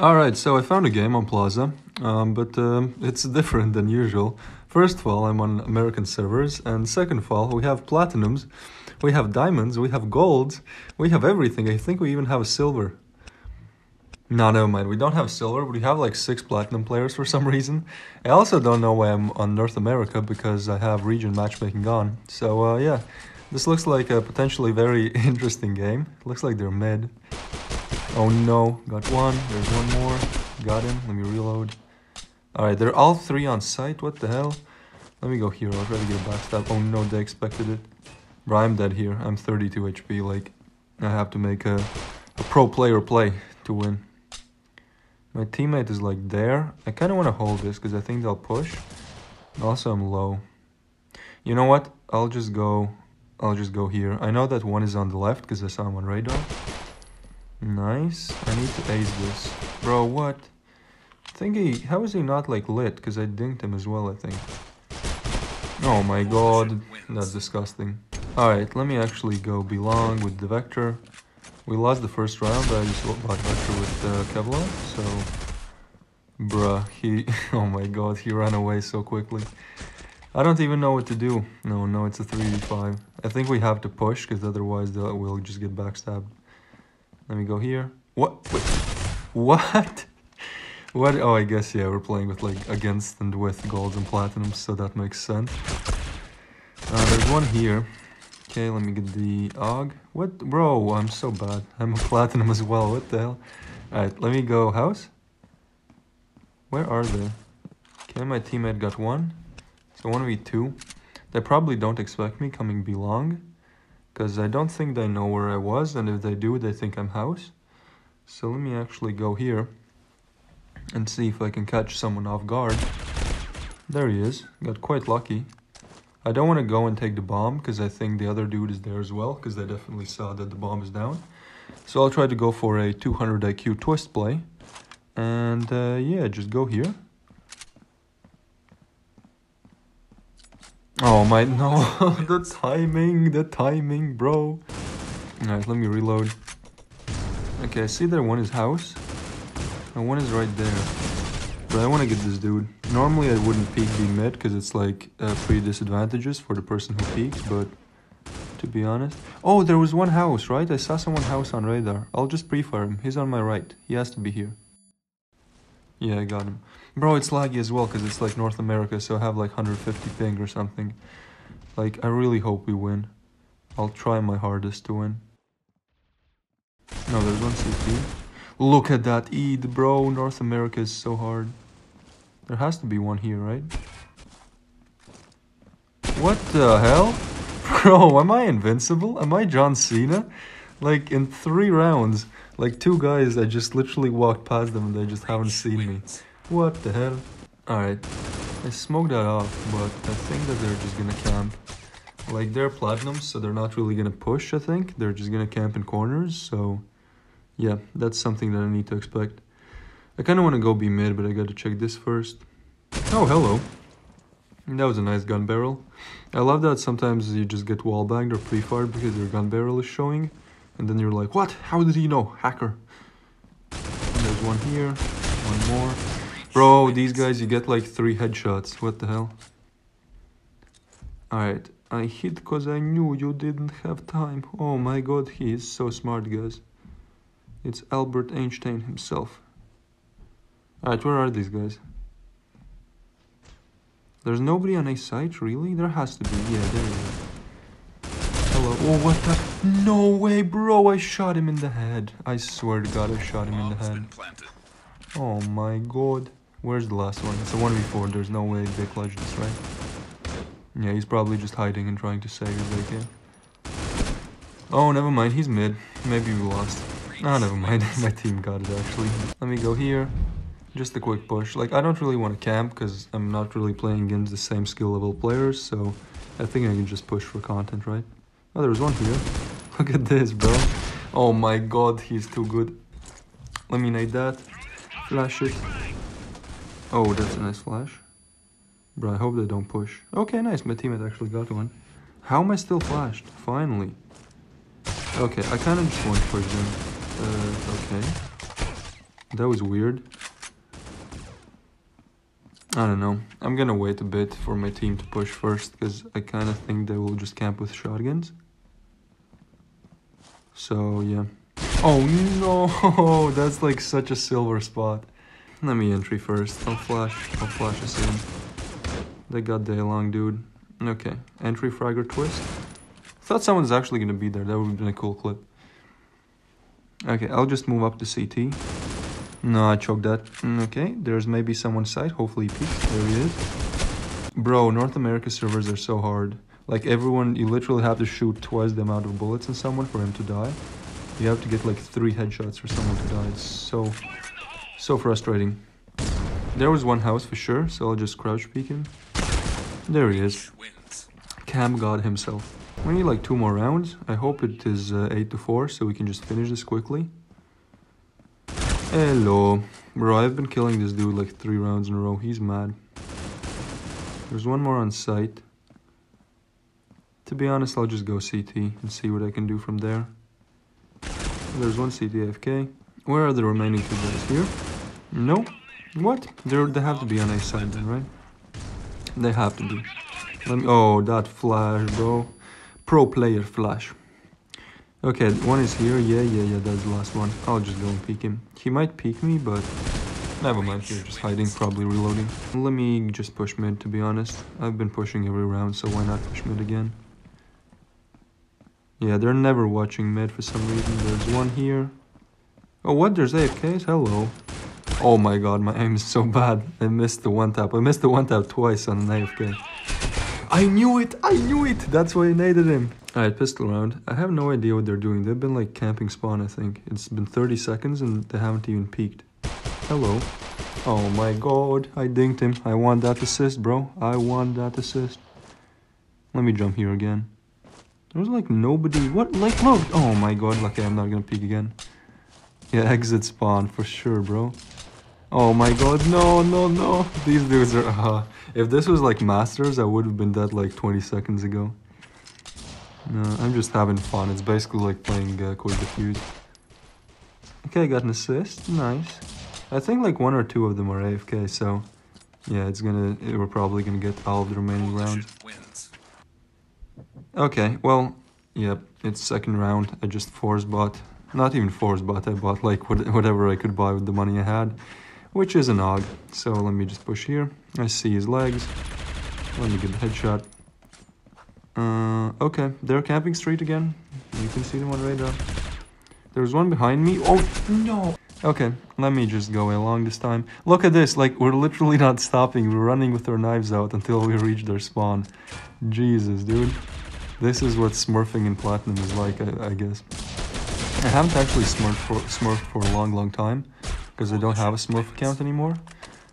Alright, so I found a game on Plaza, um, but um, it's different than usual. First of all, I'm on American servers, and second of all, we have platinums, we have diamonds, we have golds, we have everything. I think we even have a silver. No, never mind. We don't have silver, but we have like six platinum players for some reason. I also don't know why I'm on North America because I have region matchmaking on. So uh, yeah, this looks like a potentially very interesting game. Looks like they're mid. Oh no, got one, there's one more. Got him, let me reload. Alright, they're all three on site, what the hell? Let me go here, I'll try to get a backstab. Oh no, they expected it. Bro, I'm dead here, I'm 32 HP, like, I have to make a, a pro player play to win. My teammate is like there. I kind of want to hold this because I think they'll push. Also, I'm low. You know what? I'll just go. I'll just go here. I know that one is on the left because I saw him on radar. Nice. I need to ace this. Bro, what? He... How is he not, like, lit? Because I dinked him as well, I think. Oh my god. That's disgusting. Alright, let me actually go B long with the Vector. We lost the first round, but I just bought Vector with uh, Kevlar, so... Bruh, he... Oh my god, he ran away so quickly. I don't even know what to do. No, no, it's a 3v5. I think we have to push, because otherwise we'll just get backstabbed. Let me go here. What? Wait. What? What? Oh, I guess, yeah, we're playing with, like, against and with golds and platinums, so that makes sense. Uh, there's one here. Okay, let me get the AUG. What? Bro, I'm so bad. I'm a platinum as well. What the hell? Alright, let me go house. Where are they? Okay, my teammate got one. So 1v2. They probably don't expect me coming B long because I don't think they know where I was and if they do they think I'm house. So let me actually go here and see if I can catch someone off guard. There he is. Got quite lucky. I don't want to go and take the bomb because I think the other dude is there as well because they definitely saw that the bomb is down. So I'll try to go for a 200 IQ twist play. And uh, yeah just go here Oh my, no, the timing, the timing, bro. Alright, let me reload. Okay, I see that one is house, and one is right there. But I want to get this dude. Normally I wouldn't peek the mid, because it's like uh, pretty disadvantageous for the person who peeks, but to be honest. Oh, there was one house, right? I saw someone house on radar. I'll just pre-fire him. He's on my right. He has to be here. Yeah, I got him. Bro, it's laggy as well because it's like North America, so I have like 150 ping or something. Like, I really hope we win. I'll try my hardest to win. No, there's one CT. Look at that EAD, bro. North America is so hard. There has to be one here, right? What the hell? Bro, am I invincible? Am I John Cena? Like, in three rounds, like two guys, I just literally walked past them and they just haven't seen me. What the hell? Alright, I smoked that off, but I think that they're just gonna camp. Like, they're platinums, so they're not really gonna push, I think. They're just gonna camp in corners, so... Yeah, that's something that I need to expect. I kinda wanna go be mid, but I gotta check this first. Oh, hello. That was a nice gun barrel. I love that sometimes you just get wallbanged or pre-fired because your gun barrel is showing. And then you're like, what? How did he know? Hacker. And there's one here, one more. Bro, these guys, you get like three headshots. What the hell? Alright, I hit because I knew you didn't have time. Oh my god, he is so smart, guys. It's Albert Einstein himself. Alright, where are these guys? There's nobody on a site, really? There has to be. Yeah, there is. Hello. Oh, what the? No way, bro. I shot him in the head. I swear to God, I shot him in the head. Oh my god. Where's the last one? It's a 1v4, there's no way clutch this, right? Yeah, he's probably just hiding and trying to save his AK. Oh, never mind, he's mid. Maybe we lost. Ah, oh, never mind, my team got it actually. Let me go here. Just a quick push. Like, I don't really want to camp because I'm not really playing against the same skill level players, so I think I can just push for content, right? Oh, there's one here. Look at this, bro. Oh my god, he's too good. Let me nade that. Flash it. Oh, that's a nice flash. Bro, I hope they don't push. Okay, nice. My teammate actually got one. How am I still flashed? Finally. Okay, I kind of just want to push them. Uh, okay. that was weird. I don't know. I'm gonna wait a bit for my team to push first because I kind of think they will just camp with shotguns. So yeah. Oh no, that's like such a silver spot. Let me entry first. I'll flash. I'll flash in. They got day long, dude. Okay, entry fragger twist. Thought someone's actually gonna be there. That would have been a cool clip. Okay, I'll just move up to CT. No, I choked that. Mm, okay, there's maybe someone side. Hopefully he peeks. There he is. Bro, North America servers are so hard. Like everyone, you literally have to shoot twice the amount of bullets in someone for him to die. You have to get like three headshots for someone to die. It's so, so frustrating. There was one house for sure, so I'll just crouch peek him. There he is. Cam God himself. We need like two more rounds. I hope it is uh, 8 to 4 so we can just finish this quickly. Hello. Bro, I've been killing this dude like three rounds in a row. He's mad. There's one more on site. To be honest, I'll just go CT and see what I can do from there. There's one CT AFK. Where are the remaining two guys? Here? No? What? They're, they have to be on A side then, right? They have to be. Let me, oh, that flash, bro. Pro player flash. Okay, one is here. Yeah, yeah, yeah, that's the last one. I'll just go and peek him. He might peek me, but never mind. He's just hiding, probably reloading. Let me just push mid, to be honest. I've been pushing every round, so why not push mid again? Yeah, they're never watching mid for some reason. There's one here. Oh, what? There's AFKs? Hello. Oh my god, my aim is so bad. I missed the one tap. I missed the one tap twice on an AFK. I knew it! I knew it! That's why I naded him. Alright, pistol round. I have no idea what they're doing. They've been like camping spawn, I think. It's been 30 seconds and they haven't even peeked. Hello. Oh my god, I dinked him. I want that assist, bro. I want that assist. Let me jump here again. There's like nobody. What? Like, look. Oh my god, lucky I'm not gonna peek again. Yeah, exit spawn for sure, bro. Oh my god, no, no, no. These dudes are. Uh, if this was like Masters, I would have been dead like 20 seconds ago. No, I'm just having fun. It's basically like playing uh, Code Diffuse. Okay, I got an assist. Nice. I think like one or two of them are AFK, so yeah, it's gonna. We're probably gonna get all of the remaining rounds. Okay, well, yep, it's second round. I just force bought, not even force bought. I bought like whatever I could buy with the money I had, which is an AUG. So let me just push here. I see his legs. Let me get the headshot. Uh, okay, they're camping street again. You can see them on radar. There's one behind me. Oh, no. Okay, let me just go along this time. Look at this, like, we're literally not stopping. We're running with our knives out until we reach their spawn. Jesus, dude. This is what smurfing in Platinum is like, I, I guess. I haven't actually smurfed for, smurfed for a long, long time. Because I don't have a smurf account anymore.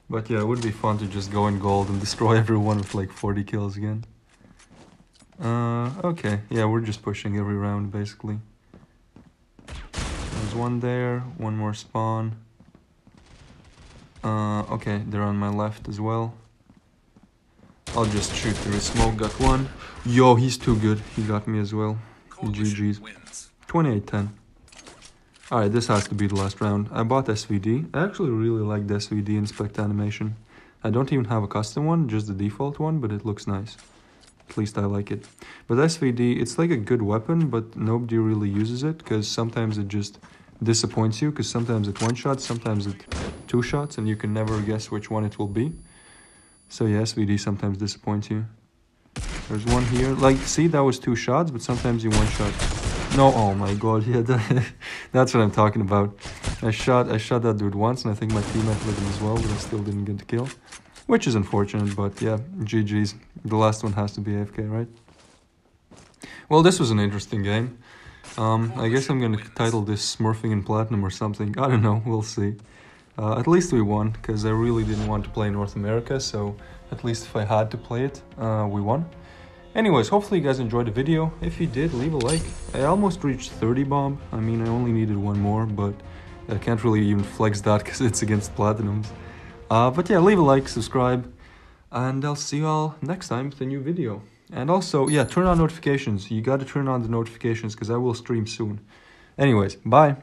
But yeah, it would be fun to just go in gold and destroy everyone with like 40 kills again. Uh, okay. Yeah, we're just pushing every round, basically. There's one there, one more spawn. Uh, okay, they're on my left as well. I'll just shoot through smoke, got one. Yo, he's too good. He got me as well. GG's. 28-10. Alright, this has to be the last round. I bought SVD. I actually really like the SVD inspect animation. I don't even have a custom one, just the default one, but it looks nice. At least I like it. But SVD, it's like a good weapon, but nobody really uses it because sometimes it just disappoints you because sometimes it's one shot, sometimes it's two shots, and you can never guess which one it will be. So yeah, SVD sometimes disappoints you. There's one here. Like, see, that was two shots, but sometimes you one shot. No, oh my god, yeah, that, that's what I'm talking about. I shot, I shot that dude once, and I think my teammate hit him as well, but I still didn't get the kill. Which is unfortunate, but yeah, GG's. The last one has to be AFK, right? Well, this was an interesting game. Um, I guess I'm gonna title this Smurfing in Platinum or something. I don't know, we'll see. Uh, at least we won, because I really didn't want to play North America, so at least if I had to play it, uh, we won. Anyways, hopefully you guys enjoyed the video. If you did, leave a like. I almost reached 30 bomb. I mean, I only needed one more, but I can't really even flex that because it's against Platinums. Uh, but yeah, leave a like, subscribe, and I'll see you all next time with a new video. And also, yeah, turn on notifications. You gotta turn on the notifications because I will stream soon. Anyways, bye.